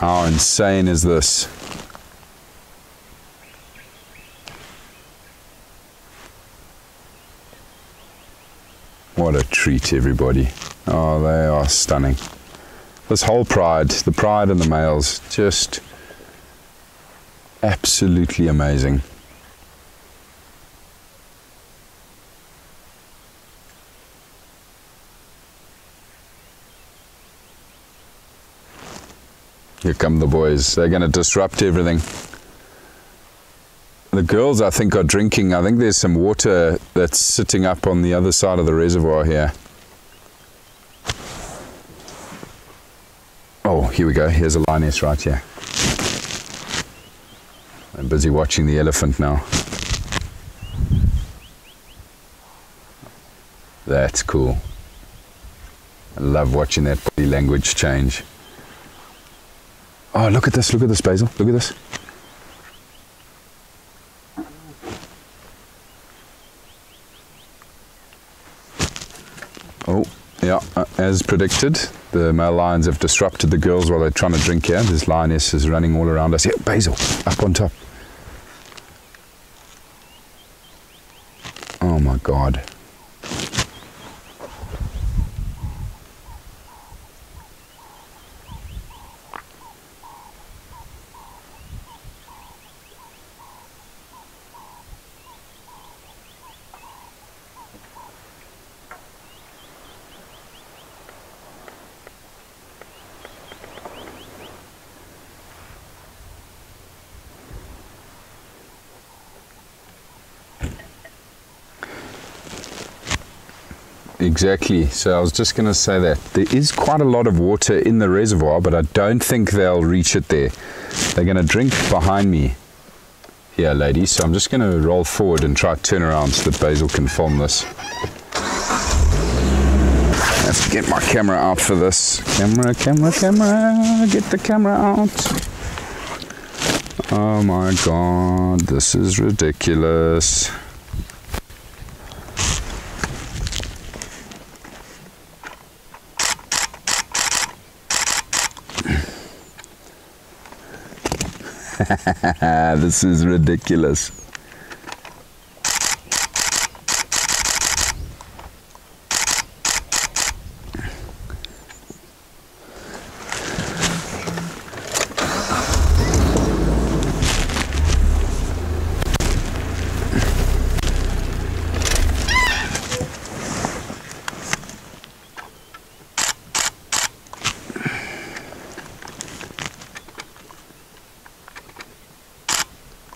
How insane is this? What a treat, everybody. Oh, they are stunning. This whole pride, the pride and the males, just absolutely amazing. Here come the boys. They're going to disrupt everything. The girls, I think, are drinking. I think there's some water that's sitting up on the other side of the reservoir here. Oh, here we go. Here's a lioness right here. I'm busy watching the elephant now. That's cool. I love watching that body language change. Oh, look at this, look at this, Bazel. Look at this. Oh, yeah, uh, as predicted, the male lions have disrupted the girls while they're trying to drink here. This lioness is running all around us. Yeah, Bazel, up on top. Oh my God. Exactly. So I was just going to say that there is quite a lot of water in the reservoir, but I don't think they'll reach it there. They're going to drink behind me here, ladies. So I'm just going to roll forward and try to turn around so that Bazel can film this. Let's get my camera out for this. Camera, camera, camera. Get the camera out. Oh my god, this is ridiculous. this is ridiculous.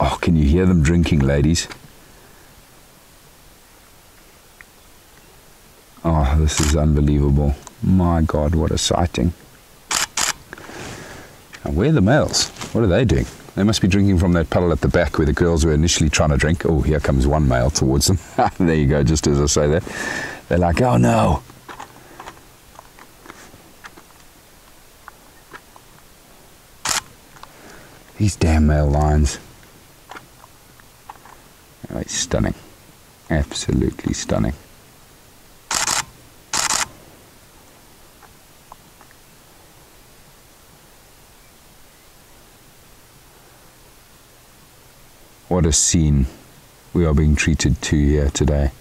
Oh, can you hear them drinking, ladies? Oh, this is unbelievable. My God, what a sighting. And where are the males? What are they doing? They must be drinking from that puddle at the back where the girls were initially trying to drink. Oh, here comes one male towards them. there you go, just as I say that. They're like, oh no. These damn male lions. It's stunning. Absolutely stunning. What a scene we are being treated to here today.